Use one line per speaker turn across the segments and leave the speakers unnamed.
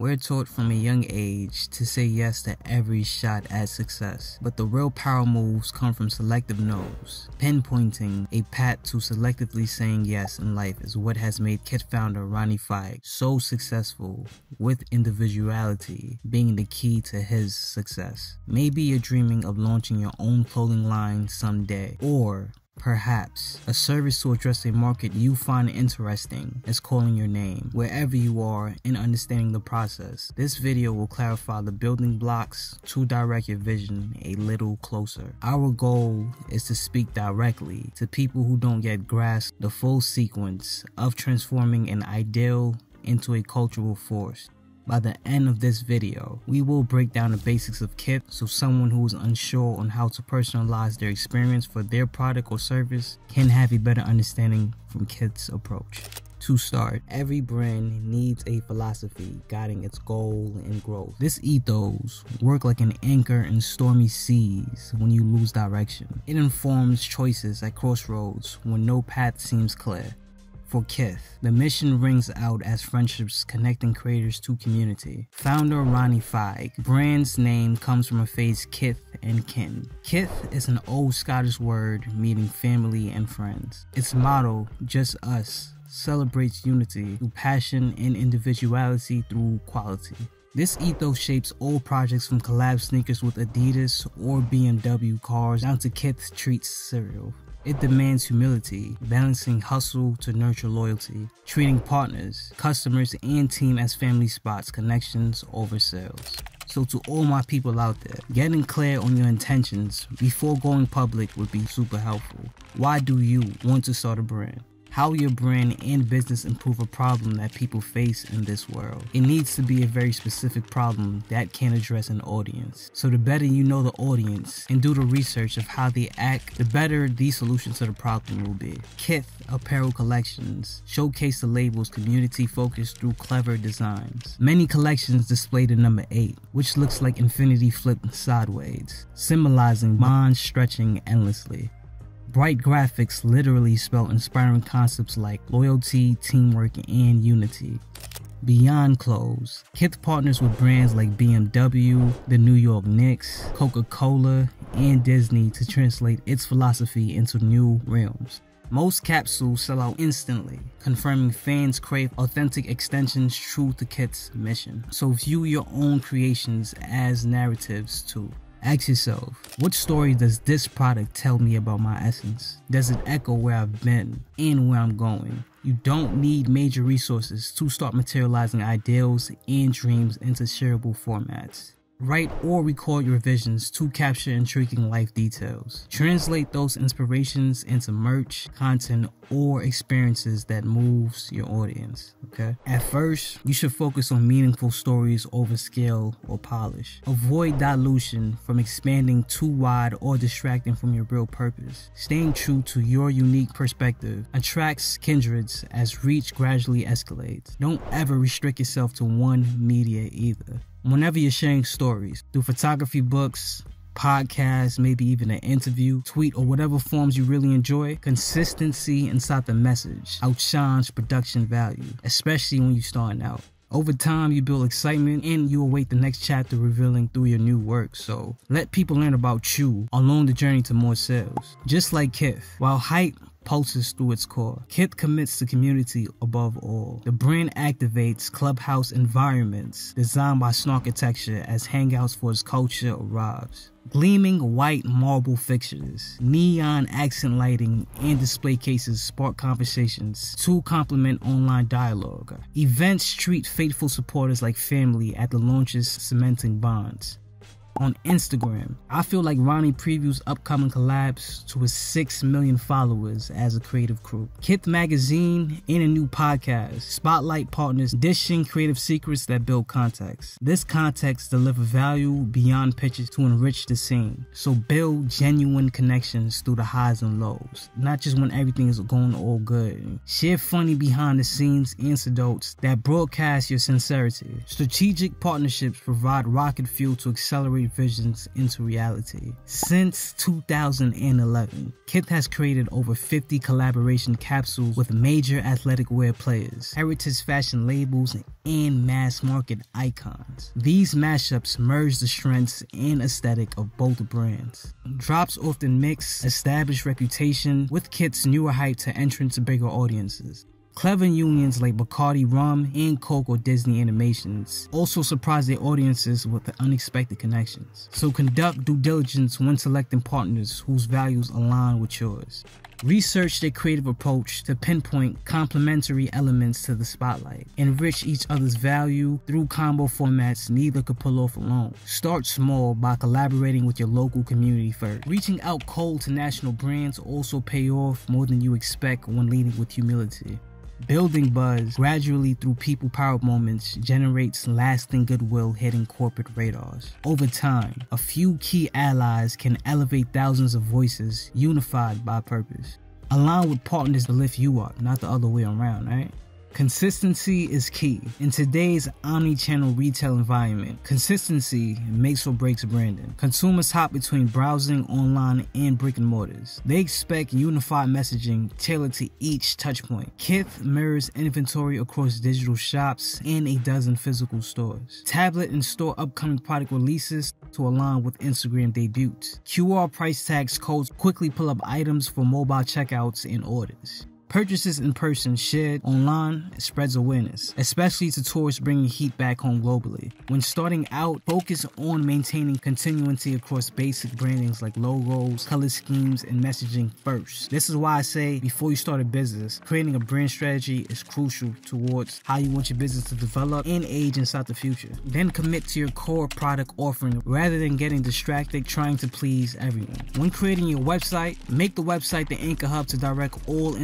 We're taught from a young age to say yes to every shot at success, but the real power moves come from selective no's. Pinpointing a path to selectively saying yes in life is what has made Kith founder Ronnie Fieg so successful, with individuality being the key to his success. Maybe you're dreaming of launching your own clothing line someday, or Perhaps a service to address a market you find interesting is calling your name wherever you are in understanding the process. This video will clarify the building blocks to direct your vision a little closer. Our goal is to speak directly to people who don't yet grasp the full sequence of transforming an ideal into a cultural force. By the end of this video, we will break down the basics of Kith so someone who is unsure on how to personalize their experience for their product or service can have a better understanding from Kith's approach. To start, every brand needs a philosophy guiding its goal and growth. This ethos work like an anchor in stormy seas when you lose direction. It informs choices at crossroads when no path seems clear for Kith. The mission rings out as friendships connecting creators to community. Founder Ronnie Fieg. Brand's name comes from a phrase Kith and kin. Kith is an old Scottish word meaning family and friends. Its motto, just us, celebrates unity through passion and individuality through quality. This ethos shapes all projects from collab sneakers with Adidas or BMW cars down to Kith Treats cereal. It demands humility, balancing hustle to nurture loyalty, treating partners, customers, and team as family spots, connections over sales. So to all my people out there, getting clear on your intentions before going public would be super helpful. Why do you want to start a brand? How your brand and business improve a problem that people face in this world. It needs to be a very specific problem that can address an audience. So the better you know the audience and do the research of how they act, the better the solution to the problem will be. Kith Apparel Collections showcase the label's community focus through clever designs. Many collections display the number 8, which looks like infinity flipped sideways, symbolizing bonds stretching endlessly. Bright graphics literally spell inspiring concepts like loyalty, teamwork, and unity. Beyond clothes, Kith partners with brands like BMW, the New York Knicks, Coca-Cola, and Disney to translate its philosophy into new realms. Most capsules sell out instantly, confirming fans crave authentic extensions true to Kith's mission. So view your own creations as narratives too. Ask yourself, what story does this product tell me about my essence? Does it echo where I've been and where I'm going? You don't need major resources to start materializing ideals and dreams into shareable formats. Write or record your visions to capture intriguing life details. Translate those inspirations into merch, content, or experiences that moves your audience, okay? At first, you should focus on meaningful stories over scale or polish. Avoid dilution from expanding too wide or distracting from your real purpose. Staying true to your unique perspective attracts kindreds as reach gradually escalates. Don't ever restrict yourself to one media either whenever you're sharing stories through photography books, podcasts, maybe even an interview, tweet, or whatever forms you really enjoy, consistency inside the message outshines production value, especially when you're starting out. Over time, you build excitement and you await the next chapter revealing through your new work. So let people learn about you along the journey to more sales. Just like Kith, while hype pulses through its core. Kith commits to community above all. The brand activates clubhouse environments designed by Snarkitecture as hangouts for its culture arrives. Gleaming white marble fixtures, neon accent lighting, and display cases spark conversations to complement online dialogue. Events treat faithful supporters like family at the launches, cementing bonds on Instagram. I feel like Ronnie previews upcoming collabs to his 6 million followers as a creative crew. Kith Magazine and a new podcast. Spotlight partners dishing creative secrets that build context. This context deliver value beyond pictures to enrich the scene. So build genuine connections through the highs and lows, not just when everything is going all good. Share funny behind the scenes anecdotes that broadcast your sincerity. Strategic partnerships provide rocket fuel to accelerate visions into reality. Since 2011, Kith has created over 50 collaboration capsules with major athletic wear players, heritage fashion labels, and mass market icons. These mashups merge the strengths and aesthetic of both brands. Drops often mix established reputation with Kith's newer hype to entrance bigger audiences. Clever unions like Bacardi Rum and Coke or Disney Animations also surprise their audiences with the unexpected connections. So conduct due diligence when selecting partners whose values align with yours. Research their creative approach to pinpoint complementary elements to the spotlight. Enrich each other's value through combo formats neither could pull off alone. Start small by collaborating with your local community first. Reaching out cold to national brands also pay off more than you expect when leading with humility. Building buzz gradually through people power moments generates lasting goodwill hitting corporate radars. Over time, a few key allies can elevate thousands of voices unified by purpose. Align with partners to lift you up, not the other way around, right? Consistency is key. In today's omni-channel retail environment, consistency makes or breaks branding. Consumers hop between browsing online and brick and mortars. They expect unified messaging tailored to each touchpoint. Kith mirrors inventory across digital shops and a dozen physical stores. Tablet and store upcoming product releases to align with Instagram debuts. QR price tags codes quickly pull up items for mobile checkouts and orders. Purchases in person shared online spreads awareness, especially to tourists bringing heat back home globally. When starting out, focus on maintaining continuity across basic brandings like logos, color schemes, and messaging first. This is why I say before you start a business, creating a brand strategy is crucial towards how you want your business to develop and age inside the future. Then commit to your core product offering rather than getting distracted trying to please everyone. When creating your website, make the website the anchor hub to direct all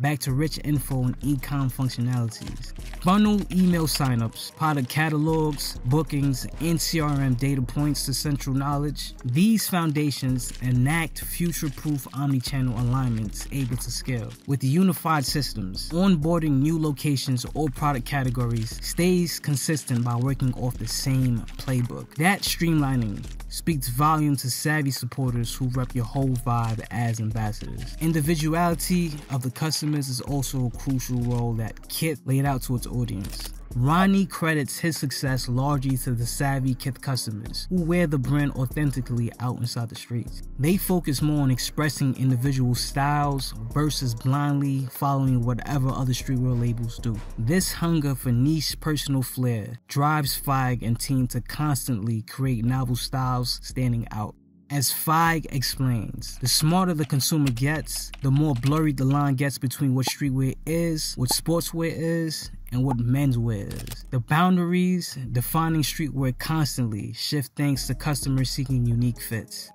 back to rich info and e-com functionalities. Bundle email signups, product catalogs, bookings, and CRM data points to central knowledge. These foundations enact future-proof omni-channel alignments able to scale. With unified systems, onboarding new locations or product categories stays consistent by working off the same playbook. That streamlining speaks volume to savvy supporters who rep your whole vibe as ambassadors. Individuality of the customers is also a crucial role that Kith laid out to its audience. Ronnie credits his success largely to the savvy Kith customers who wear the brand authentically out inside the streets. They focus more on expressing individual styles versus blindly following whatever other streetwear labels do. This hunger for niche personal flair drives Fieg and team to constantly create novel styles standing out. As Fieg explains, the smarter the consumer gets, the more blurry the line gets between what streetwear is, what sportswear is, and what menswear is. The boundaries defining streetwear constantly shift thanks to customers seeking unique fits.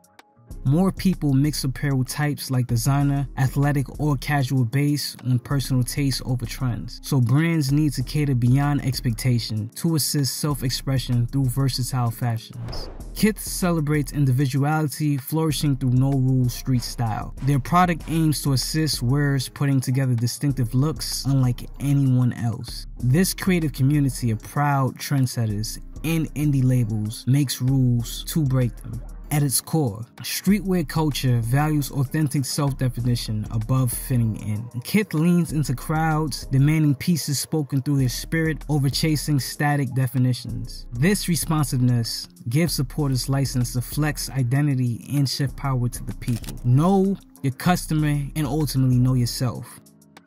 More people mix apparel types like designer, athletic, or casual based on personal taste over trends. So brands need to cater beyond expectation to assist self-expression through versatile fashions. Kith celebrates individuality, flourishing through no rules street style. Their product aims to assist wearers putting together distinctive looks unlike anyone else. This creative community of proud trendsetters and indie labels makes rules to break them. At its core, streetwear culture values authentic self-definition above fitting in. Kith leans into crowds, demanding pieces spoken through their spirit over chasing static definitions. This responsiveness gives supporters license to flex identity and shift power to the people. Know your customer and ultimately know yourself.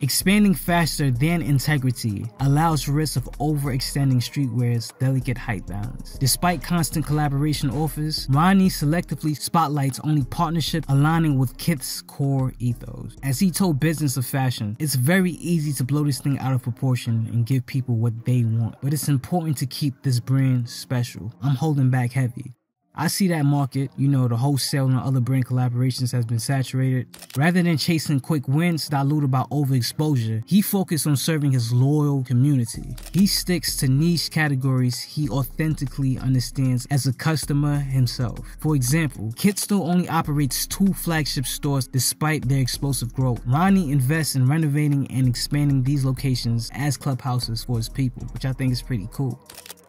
Expanding faster than integrity allows risk of overextending streetwear's delicate height balance. Despite constant collaboration offers, Ronnie selectively spotlights only partnership aligning with Kith's core ethos. As he told Business of Fashion, it's very easy to blow this thing out of proportion and give people what they want, but it's important to keep this brand special. I'm holding back heavy. I see that market, you know, the wholesale and other brand collaborations has been saturated. Rather than chasing quick wins diluted by overexposure, he focused on serving his loyal community. He sticks to niche categories he authentically understands as a customer himself. For example, Kith still only operates two flagship stores despite their explosive growth. Ronnie invests in renovating and expanding these locations as clubhouses for his people, which I think is pretty cool.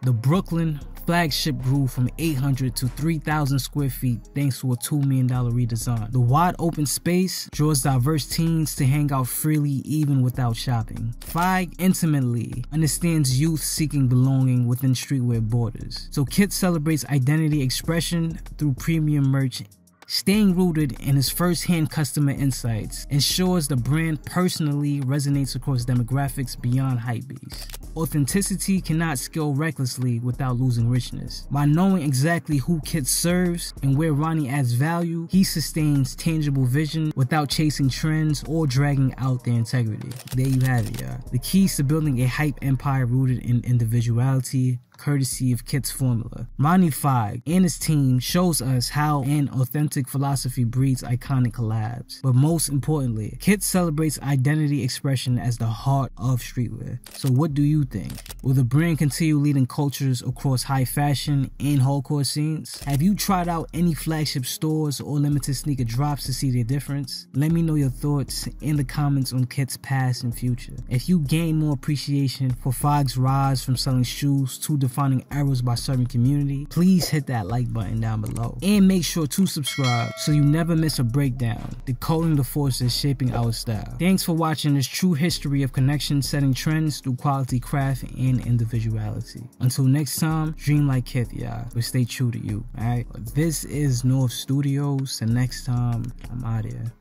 The Brooklyn flagship grew from 800 to 3,000 square feet thanks to a $2 million redesign. The wide open space draws diverse teens to hang out freely even without shopping. Fieg intimately understands youth seeking belonging within streetwear borders. So Kith celebrates identity expression through premium merch Staying rooted in his first-hand customer insights ensures the brand personally resonates across demographics beyond hypebeast. Authenticity cannot scale recklessly without losing richness. By knowing exactly who Kith serves and where Ronnie adds value, he sustains tangible vision without chasing trends or dragging out their integrity. There you have it, y'all. The keys to building a hype empire rooted in individuality, courtesy of Kith's formula. Ronnie Fieg and his team shows us how an authentic philosophy breeds iconic collabs. But most importantly, Kith celebrates identity expression as the heart of streetwear. So what do you think? Will the brand continue leading cultures across high fashion and hardcore scenes? Have you tried out any flagship stores or limited sneaker drops to see their difference? Let me know your thoughts in the comments on Kith's past and future. If you gain more appreciation for Fieg's rise from selling shoes to defining eras by serving community, please hit that like button down below. And make sure to subscribe so you never miss a breakdown, decoding the forces shaping our style. Thanks for watching this true history of connection setting trends through quality craft and individuality. Until next time, dream like Kith, y'all, but stay true to you, alright? This is Norff Studios, and next time, I'm out here.